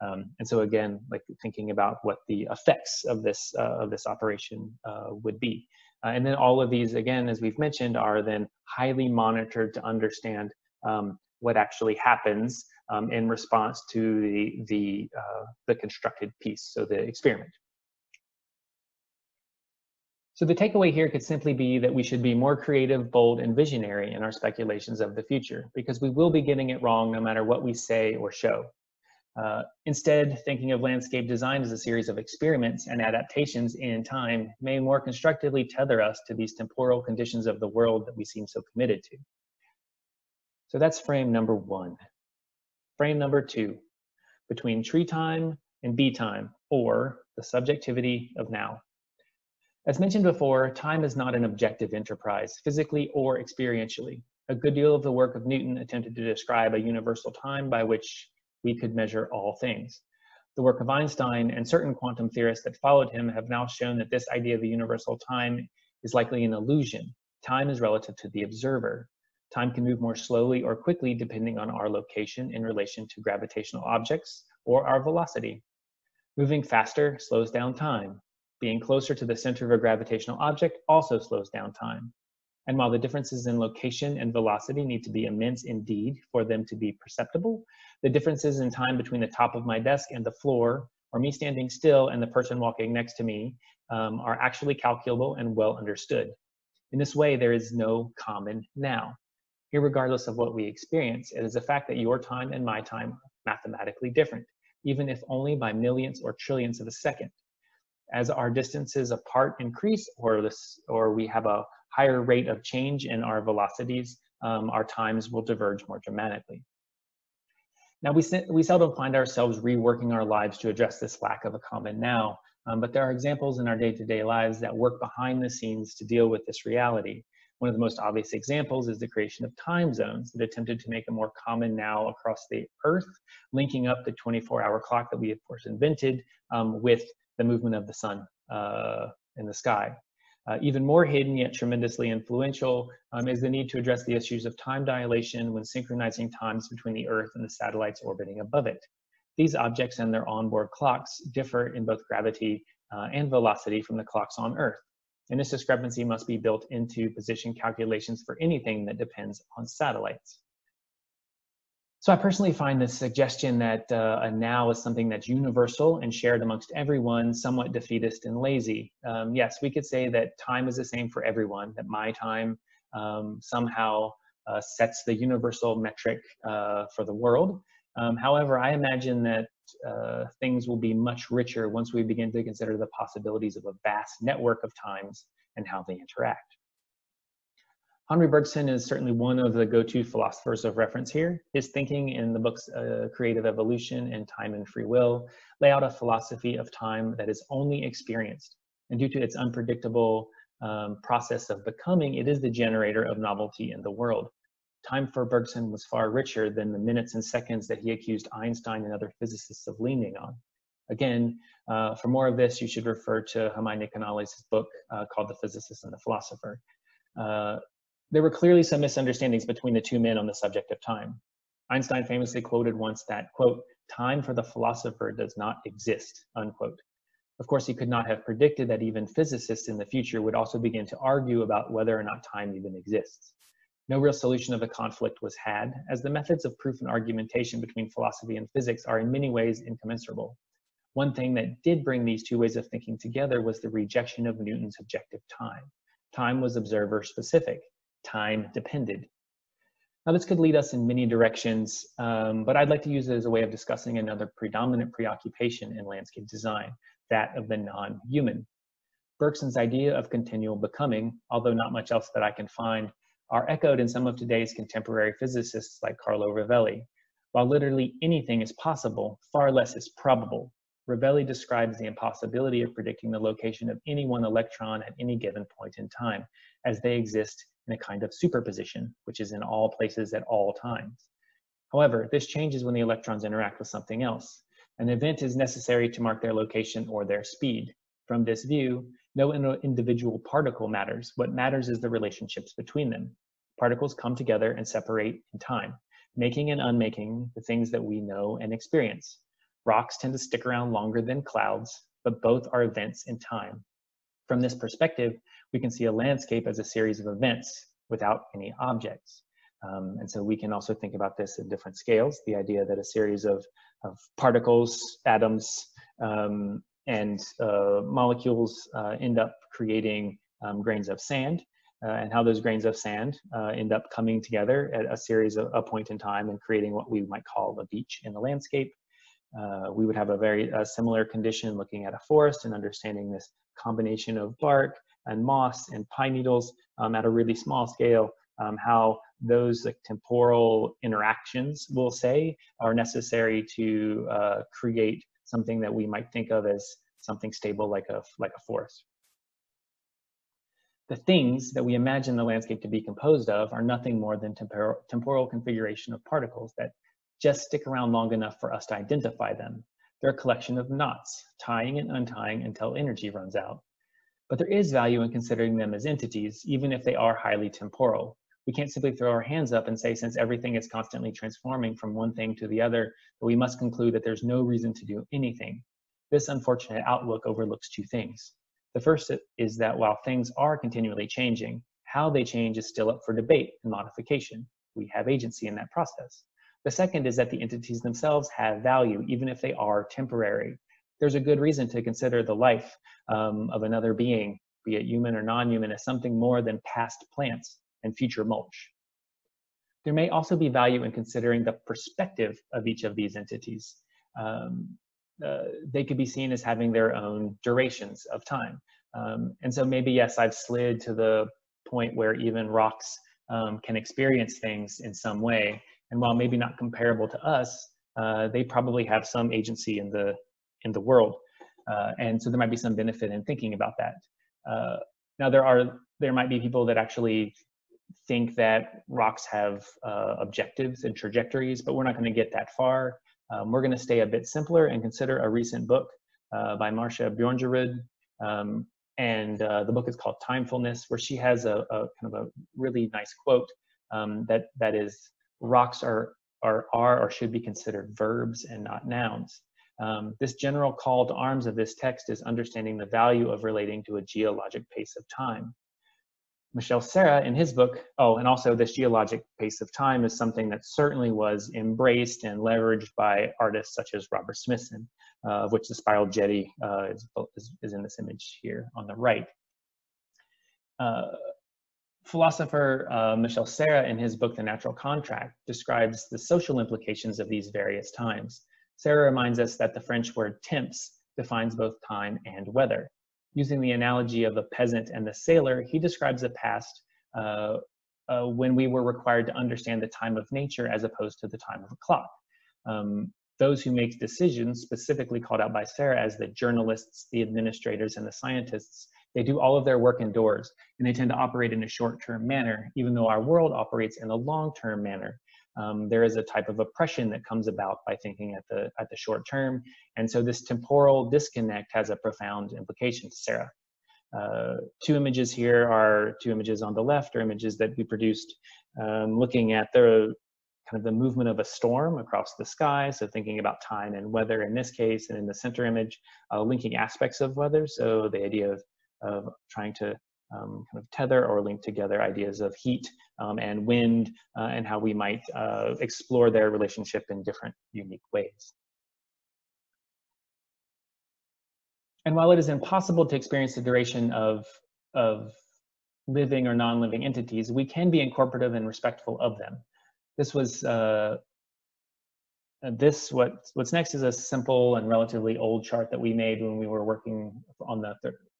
Um, and so again, like thinking about what the effects of this uh, of this operation uh, would be. Uh, and then all of these, again, as we've mentioned, are then highly monitored to understand um, what actually happens um, in response to the the uh, the constructed piece, so the experiment. So the takeaway here could simply be that we should be more creative, bold, and visionary in our speculations of the future, because we will be getting it wrong no matter what we say or show. Uh, instead, thinking of landscape design as a series of experiments and adaptations in time may more constructively tether us to these temporal conditions of the world that we seem so committed to. So that's frame number one. Frame number two, between tree time and bee time, or the subjectivity of now. As mentioned before, time is not an objective enterprise, physically or experientially. A good deal of the work of Newton attempted to describe a universal time by which we could measure all things. The work of Einstein and certain quantum theorists that followed him have now shown that this idea of a universal time is likely an illusion. Time is relative to the observer. Time can move more slowly or quickly depending on our location in relation to gravitational objects or our velocity. Moving faster slows down time. Being closer to the center of a gravitational object also slows down time. And while the differences in location and velocity need to be immense indeed for them to be perceptible, the differences in time between the top of my desk and the floor, or me standing still and the person walking next to me, um, are actually calculable and well understood. In this way, there is no common now. Irregardless of what we experience, it is a fact that your time and my time are mathematically different, even if only by millionths or trillionths of a second as our distances apart increase or this or we have a higher rate of change in our velocities, um, our times will diverge more dramatically. Now, we, we seldom find ourselves reworking our lives to address this lack of a common now, um, but there are examples in our day-to-day -day lives that work behind the scenes to deal with this reality. One of the most obvious examples is the creation of time zones that attempted to make a more common now across the earth, linking up the 24-hour clock that we, of course, invented um, with the movement of the sun uh, in the sky. Uh, even more hidden yet tremendously influential um, is the need to address the issues of time dilation when synchronizing times between the Earth and the satellites orbiting above it. These objects and their onboard clocks differ in both gravity uh, and velocity from the clocks on Earth. And this discrepancy must be built into position calculations for anything that depends on satellites. So I personally find the suggestion that uh, a now is something that's universal and shared amongst everyone somewhat defeatist and lazy. Um, yes, we could say that time is the same for everyone, that my time um, somehow uh, sets the universal metric uh, for the world. Um, however, I imagine that uh, things will be much richer once we begin to consider the possibilities of a vast network of times and how they interact. Henri Bergson is certainly one of the go-to philosophers of reference here. His thinking in the books uh, Creative Evolution and Time and Free Will lay out a philosophy of time that is only experienced. And due to its unpredictable um, process of becoming, it is the generator of novelty in the world. Time for Bergson was far richer than the minutes and seconds that he accused Einstein and other physicists of leaning on. Again, uh, for more of this, you should refer to Hermione Canales' book uh, called The Physicist and the Philosopher. Uh, there were clearly some misunderstandings between the two men on the subject of time. Einstein famously quoted once that, quote, time for the philosopher does not exist, unquote. Of course, he could not have predicted that even physicists in the future would also begin to argue about whether or not time even exists. No real solution of the conflict was had, as the methods of proof and argumentation between philosophy and physics are in many ways incommensurable. One thing that did bring these two ways of thinking together was the rejection of Newton's objective time. Time was observer specific, time depended. Now this could lead us in many directions, um, but I'd like to use it as a way of discussing another predominant preoccupation in landscape design, that of the non-human. Bergson's idea of continual becoming, although not much else that I can find, are echoed in some of today's contemporary physicists like Carlo Rovelli. While literally anything is possible, far less is probable. Rovelli describes the impossibility of predicting the location of any one electron at any given point in time, as they exist in a kind of superposition, which is in all places at all times. However, this changes when the electrons interact with something else. An event is necessary to mark their location or their speed. From this view, no individual particle matters. What matters is the relationships between them. Particles come together and separate in time, making and unmaking the things that we know and experience. Rocks tend to stick around longer than clouds, but both are events in time. From this perspective, we can see a landscape as a series of events without any objects. Um, and so we can also think about this at different scales, the idea that a series of, of particles, atoms, um, and uh, molecules uh, end up creating um, grains of sand uh, and how those grains of sand uh, end up coming together at a series of a point in time and creating what we might call a beach in the landscape. Uh, we would have a very similar condition looking at a forest and understanding this combination of bark and moss and pine needles um, at a really small scale, um, how those like, temporal interactions, we'll say, are necessary to uh, create something that we might think of as something stable like a, like a forest. The things that we imagine the landscape to be composed of are nothing more than temporal, temporal configuration of particles that just stick around long enough for us to identify them. They're a collection of knots, tying and untying until energy runs out. But there is value in considering them as entities, even if they are highly temporal. We can't simply throw our hands up and say, since everything is constantly transforming from one thing to the other, that we must conclude that there's no reason to do anything. This unfortunate outlook overlooks two things. The first is that while things are continually changing, how they change is still up for debate and modification. We have agency in that process. The second is that the entities themselves have value, even if they are temporary. There's a good reason to consider the life um, of another being, be it human or non-human, as something more than past plants and future mulch. There may also be value in considering the perspective of each of these entities. Um, uh, they could be seen as having their own durations of time. Um, and so maybe, yes, I've slid to the point where even rocks um, can experience things in some way. And while maybe not comparable to us, uh, they probably have some agency in the in the world. Uh, and so there might be some benefit in thinking about that. Uh, now there are there might be people that actually think that rocks have uh, objectives and trajectories, but we're not going to get that far. Um, we're going to stay a bit simpler and consider a recent book uh, by Marcia Bjornerud. Um, and uh, the book is called Timefulness, where she has a, a kind of a really nice quote um, that that is rocks are are are or should be considered verbs and not nouns. Um, this general call to arms of this text is understanding the value of relating to a geologic pace of time. Michel Serres in his book, oh, and also this geologic pace of time is something that certainly was embraced and leveraged by artists such as Robert Smithson, uh, of which the spiral jetty uh, is, is, in this image here on the right. Uh, philosopher uh, Michel Serres in his book, The Natural Contract, describes the social implications of these various times. Serres reminds us that the French word temps defines both time and weather. Using the analogy of the peasant and the sailor, he describes a past uh, uh, when we were required to understand the time of nature as opposed to the time of a clock. Um, those who make decisions, specifically called out by Serres as the journalists, the administrators, and the scientists, they do all of their work indoors and they tend to operate in a short term manner, even though our world operates in a long term manner um, there is a type of oppression that comes about by thinking at the at the short term, and so this temporal disconnect has a profound implication to Serres. Uh, two images here are two images on the left are images that we produced um, looking at the kind of the movement of a storm across the sky. So thinking about time and weather in this case, and in the center image, uh, linking aspects of weather. So the idea of, of trying to um, kind of tether or link together ideas of heat um, and wind uh, and how we might uh, explore their relationship in different unique ways. And while it is impossible to experience the duration of, of living or non-living entities, we can be incorporative and respectful of them. This was uh, this what what's next is a simple and relatively old chart that we made when we were working on the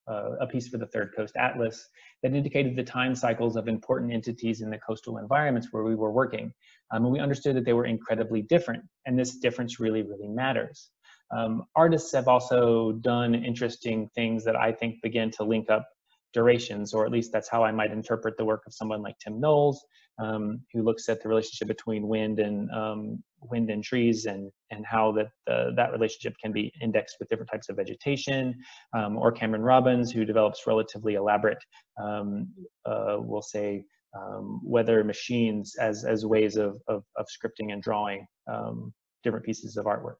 uh, a piece for the Third Coast Atlas that indicated the time cycles of important entities in the coastal environments where we were working. Um, and we understood that they were incredibly different, and this difference really, really matters. Um, artists have also done interesting things that I think begin to link up durations, or at least that's how I might interpret the work of someone like Tim Knowles, um, who looks at the relationship between wind and um, wind and trees and and how that uh, that relationship can be indexed with different types of vegetation, um, or Cameron Robbins, who develops relatively elaborate, um, uh, we'll say, um, weather machines as as ways of of, of scripting and drawing um, different pieces of artwork.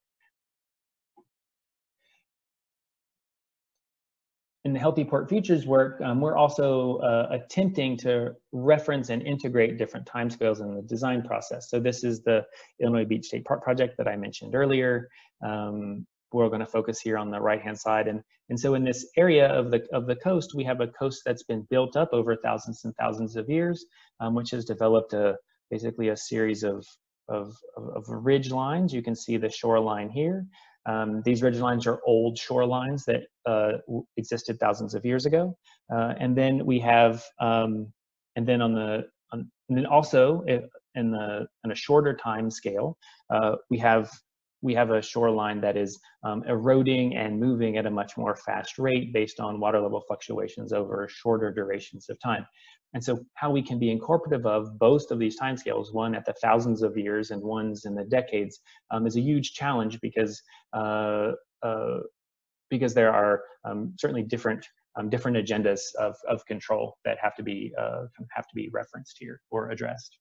In the Healthy Port Futures work, um, we're also uh, attempting to reference and integrate different timescales in the design process. So this is the Illinois Beach State Park project that I mentioned earlier. Um, we're going to focus here on the right hand side. And, and so in this area of the, of the coast, we have a coast that's been built up over thousands and thousands of years, um, which has developed a, basically a series of, of, of, ridge lines. You can see the shoreline here. Um, these ridge lines are old shorelines that uh, existed thousands of years ago. Uh, and then we have, um, and then on the, on, and then also in the in a shorter time scale, uh, we have we have a shoreline that is um, eroding and moving at a much more fast rate based on water level fluctuations over shorter durations of time. And so how we can be incorporative of both of these timescales, one at the thousands of years and ones in the decades, um, is a huge challenge because uh, uh, because there are um, certainly different um, different agendas of, of control that have to be uh, have to be referenced here or addressed.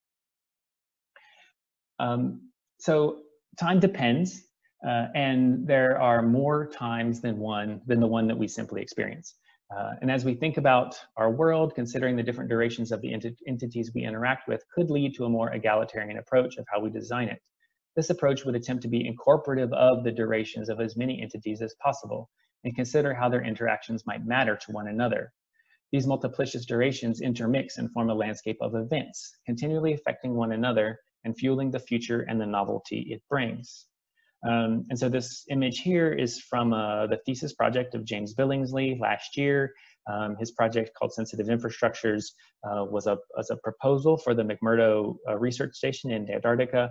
Um, so time depends, uh, and there are more times than one than the one that we simply experience. Uh, and as we think about our world, considering the different durations of the ent entities we interact with could lead to a more egalitarian approach of how we design it. This approach would attempt to be incorporative of the durations of as many entities as possible and consider how their interactions might matter to one another. These multiplicious durations intermix and form a landscape of events, continually affecting one another and fueling the future and the novelty it brings. Um, and so this image here is from uh, the thesis project of James Billingsley last year. Um, his project called Sensitive Infrastructures uh, was, a, was a proposal for the McMurdo uh, Research Station in Antarctica,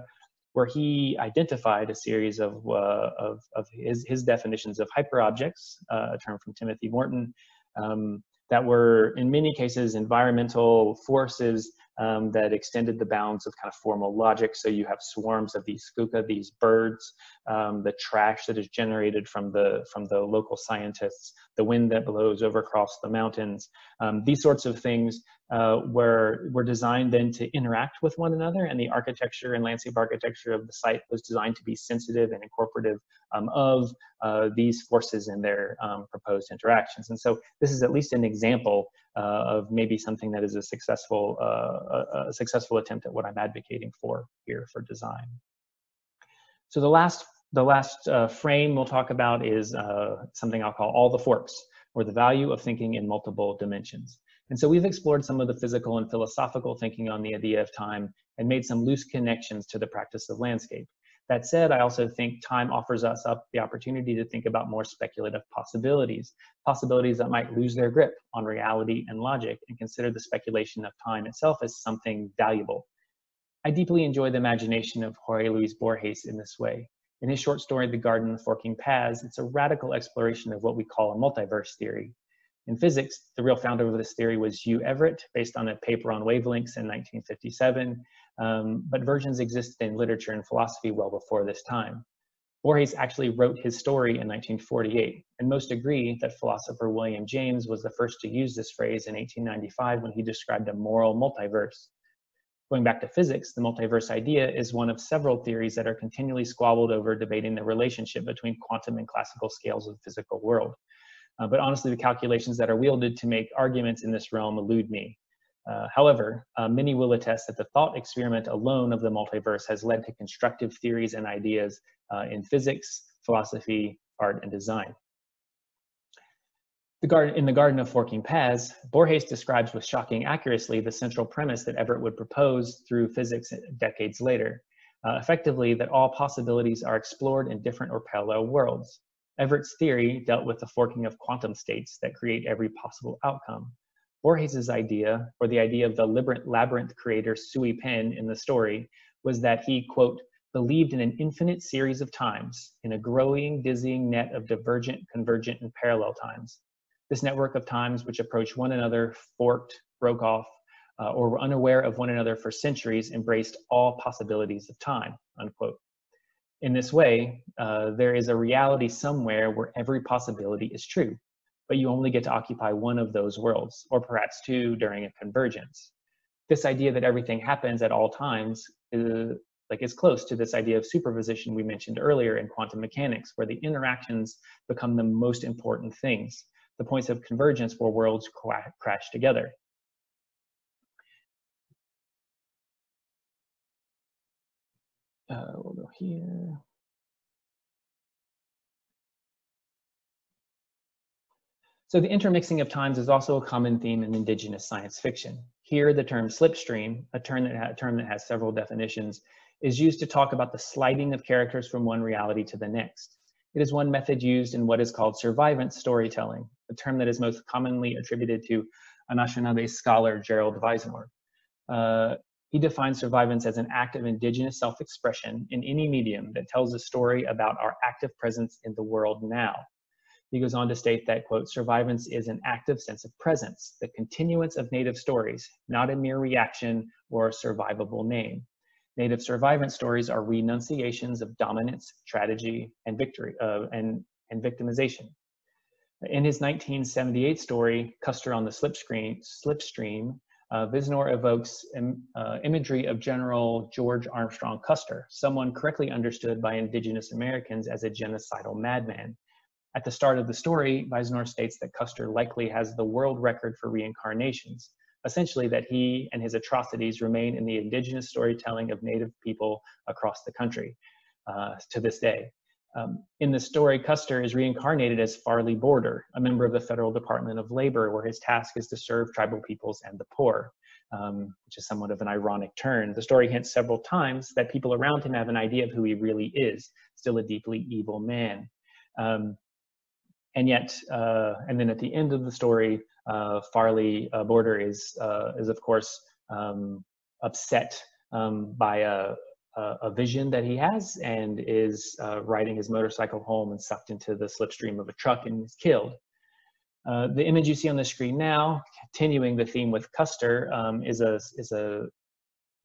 where he identified a series of, uh, of, of, his, his definitions of hyperobjects, uh, a term from Timothy Morton, um, that were in many cases environmental forces um, that extended the bounds of kind of formal logic. So you have swarms of these skukka, these birds, um, the trash that is generated from the from the local scientists, the wind that blows over across the mountains. Um, these sorts of things uh, were were designed then to interact with one another, and the architecture and landscape architecture of the site was designed to be sensitive and incorporative um, of uh, these forces in their um, proposed interactions. And so this is at least an example of maybe something that is a successful uh, a, a successful attempt at what I'm advocating for here for design. So the last the last uh, frame we'll talk about is uh, something I'll call all the forks, or the value of thinking in multiple dimensions. And so we've explored some of the physical and philosophical thinking on the idea of time and made some loose connections to the practice of landscape. That said, I also think time offers us up the opportunity to think about more speculative possibilities, possibilities that might lose their grip on reality and logic and consider the speculation of time itself as something valuable. I deeply enjoy the imagination of Jorge Luis Borges in this way. In his short story, The Garden of Forking Paths, it's a radical exploration of what we call a multiverse theory. In physics, the real founder of this theory was Hugh Everett, based on a paper on wavelengths in 1957, um, but versions existed in literature and philosophy well before this time. Borges actually wrote his story in 1948, and most agree that philosopher William James was the first to use this phrase in 1895 when he described a moral multiverse. Going back to physics, the multiverse idea is one of several theories that are continually squabbled over debating the relationship between quantum and classical scales of the physical world. Uh, but honestly, the calculations that are wielded to make arguments in this realm elude me. Uh, however, uh, many will attest that the thought experiment alone of the multiverse has led to constructive theories and ideas uh, in physics, philosophy, art, and design. The garden, in the Garden of Forking Paths, Borges describes with shocking accuracy the central premise that Everett would propose through physics decades later, uh, effectively that all possibilities are explored in different or parallel worlds. Everett's theory dealt with the forking of quantum states that create every possible outcome. Borges's idea, or the idea of the labyrinth creator Ts'ui Pên in the story, was that he, quote, believed in an infinite series of times, in a growing, dizzying net of divergent, convergent, and parallel times. This network of times which approach one another, forked, broke off, uh, or were unaware of one another for centuries, embraced all possibilities of time, unquote. In this way, uh, there is a reality somewhere where every possibility is true, but you only get to occupy one of those worlds, or perhaps two during a convergence. This idea that everything happens at all times is, like is close to this idea of superposition we mentioned earlier in quantum mechanics, where the interactions become the most important things, the points of convergence where worlds crash together. Uh, we'll go here. So the intermixing of times is also a common theme in indigenous science fiction. Here, the term slipstream, a term that, a term that has several definitions, is used to talk about the sliding of characters from one reality to the next. It is one method used in what is called survivance storytelling, a term that is most commonly attributed to Anishinaabe scholar Gerald Vizenor. Uh, he defines survivance as an act of indigenous self-expression in any medium that tells a story about our active presence in the world now. He goes on to state that, quote, survivance is an active sense of presence, the continuance of native stories, not a mere reaction or a survivable name. Native survivance stories are renunciations of dominance, strategy, and victory, uh, and, and victimization. In his 1978 story, Custer on the Slipstream, Slipstream uh, Vizenor evokes Im, uh, imagery of General George Armstrong Custer, someone correctly understood by indigenous Americans as a genocidal madman. At the start of the story, Vizenor states that Custer likely has the world record for reincarnations, essentially that he and his atrocities remain in the indigenous storytelling of Native people across the country uh, to this day. Um, in the story, Custer is reincarnated as Farley Border, a member of the Federal Department of Labor, where his task is to serve tribal peoples and the poor, um, which is somewhat of an ironic turn. The story hints several times that people around him have an idea of who he really is, still a deeply evil man. Um, and yet, uh, and then at the end of the story, uh, Farley uh, Border is uh, is of course um, upset um, by a, a, vision that he has and is uh, riding his motorcycle home and sucked into the slipstream of a truck and is killed. Uh, the image you see on the screen now, continuing the theme with Custer, um, is a is a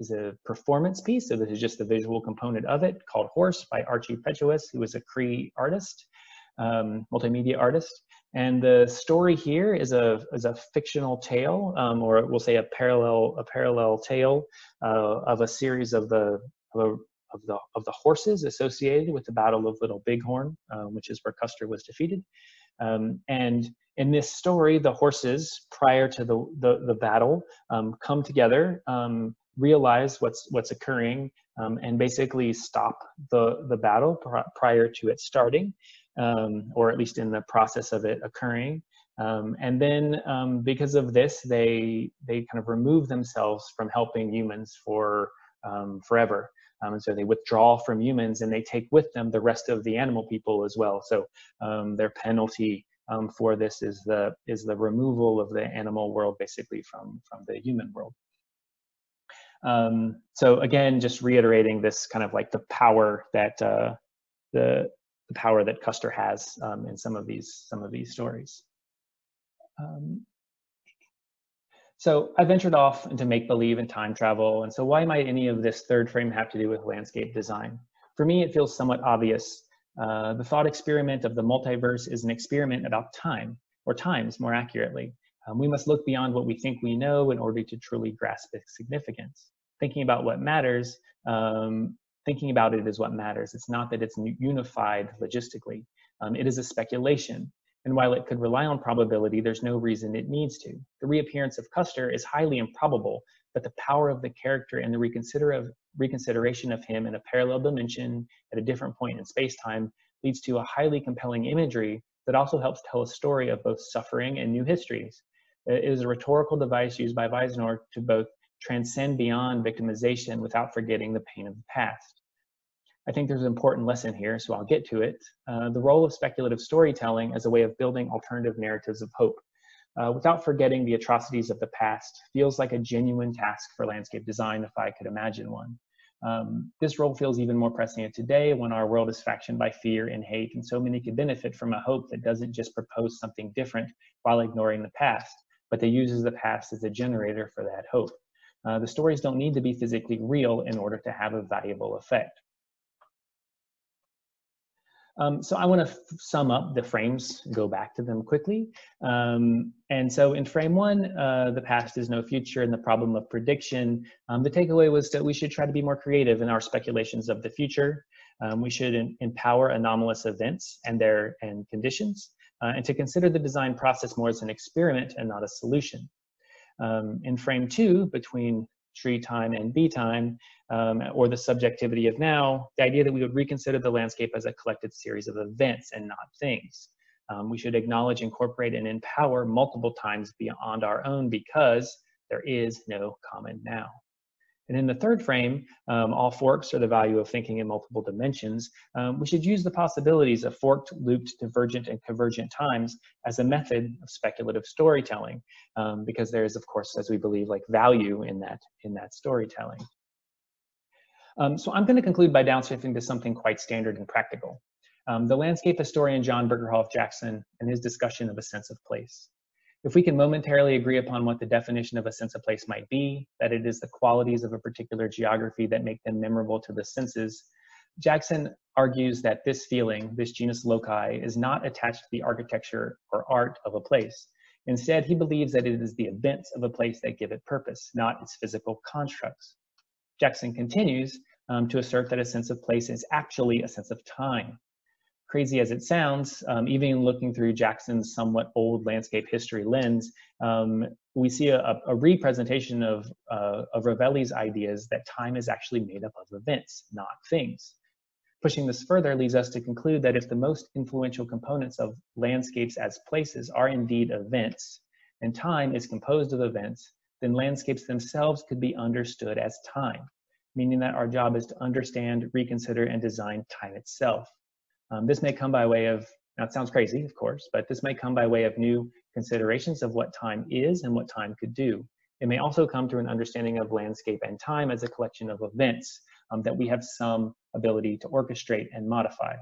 is a performance piece. So this is just the visual component of it, called Horse by Archer Pechawis, who is a Cree artist um, multimedia artist. And the story here is a is a fictional tale, um, or we'll say a parallel a parallel tale uh, of a series of the of, a, of, the of the horses associated with the Battle of Little Bighorn, uh, which is where Custer was defeated. Um, and in this story, the horses, prior to the the, the battle, um, come together, um, realize what's what's occurring, um, and basically stop the the battle pr prior to it starting um, or at least in the process of it occurring. Um, and then um, because of this, they they kind of remove themselves from helping humans for um, forever. Um, and so they withdraw from humans and they take with them the rest of the animal people as well. So their penalty for this is the is the removal of the animal world basically from from the human world. Um, so again, just reiterating this kind of like the power that uh, the the power that Custer has um, in some of these some of these stories. Um, so I ventured off into make believe and time travel, and so why might any of this third frame have to do with landscape design? For me, it feels somewhat obvious. Uh, the thought experiment of the multiverse is an experiment about time, or times more accurately. Um, we must look beyond what we think we know in order to truly grasp its significance. Thinking about what matters um, thinking about it is what matters. It's not that it's unified logistically. Um, it is a speculation. And while it could rely on probability, there's no reason it needs to. The reappearance of Custer is highly improbable, but the power of the character and the reconsider reconsideration of him in a parallel dimension at a different point in space-time leads to a highly compelling imagery that also helps tell a story of both suffering and new histories. It is a rhetorical device used by Vizenor to both transcend beyond victimization without forgetting the pain of the past. I think there's an important lesson here, so I'll get to it. Uh, the role of speculative storytelling as a way of building alternative narratives of hope. Uh, without forgetting the atrocities of the past feels like a genuine task for landscape design if I could imagine one. Um, this role feels even more prescient today when our world is factioned by fear and hate, and so many could benefit from a hope that doesn't just propose something different while ignoring the past, but that uses the past as a generator for that hope. Uh, the stories don't need to be physically real in order to have a valuable effect. Um, so I want to sum up the frames, go back to them quickly. Um, and so in frame one, uh, the past is no future and the problem of prediction. Um, the takeaway was that we should try to be more creative in our speculations of the future. Um, we should empower anomalous events and their and conditions, uh, and to consider the design process more as an experiment and not a solution. Um, in frame two, between tree time and bee time, um, or the subjectivity of now, the idea that we would reconsider the landscape as a collected series of events and not things. Um, we should acknowledge, incorporate, and empower multiple times beyond our own because there is no common now. And in the third frame, um, all forks are the value of thinking in multiple dimensions. Um, we should use the possibilities of forked, looped, divergent, and convergent times as a method of speculative storytelling, um, because there is, of course, as we believe, like value in that in that storytelling. Um, so I'm going to conclude by downshifting to something quite standard and practical. Um, the landscape historian John Brinckerhoff Jackson and his discussion of a sense of place. If we can momentarily agree upon what the definition of a sense of place might be, that it is the qualities of a particular geography that make them memorable to the senses, Jackson argues that this feeling, this genius loci, is not attached to the architecture or art of a place. Instead, he believes that it is the events of a place that give it purpose, not its physical constructs. Jackson continues um, to assert that a sense of place is actually a sense of time crazy as it sounds, um, even looking through Jackson's somewhat old landscape history lens, um, we see a, a representation of, uh, of Rovelli's ideas that time is actually made up of events, not things. Pushing this further leads us to conclude that if the most influential components of landscapes as places are indeed events, and time is composed of events, then landscapes themselves could be understood as time, meaning that our job is to understand, reconsider, and design time itself. Um, this may come by way of, it sounds crazy, of course, but this may come by way of new considerations of what time is and what time could do. It may also come through an understanding of landscape and time as a collection of events um, that we have some ability to orchestrate and modify.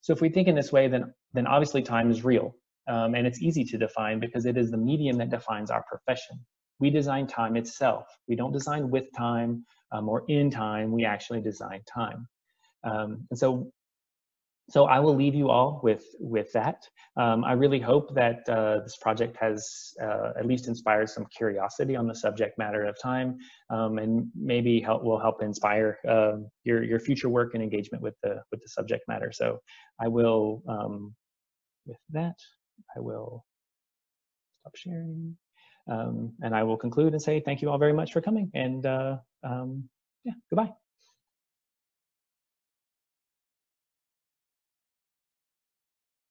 So if we think in this way, then, then obviously time is real. Um, and it's easy to define because it is the medium that defines our profession. We design time itself. We don't design with time um, or in time, we actually design time. Um, and so so I will leave you all with with that. Um, I really hope that uh, this project has uh, at least inspired some curiosity on the subject matter of time, um, and maybe help will help inspire uh, your your future work and engagement with the with the subject matter. So I will um, with that I will stop sharing, um, and I will conclude and say thank you all very much for coming, and uh, um, yeah, goodbye.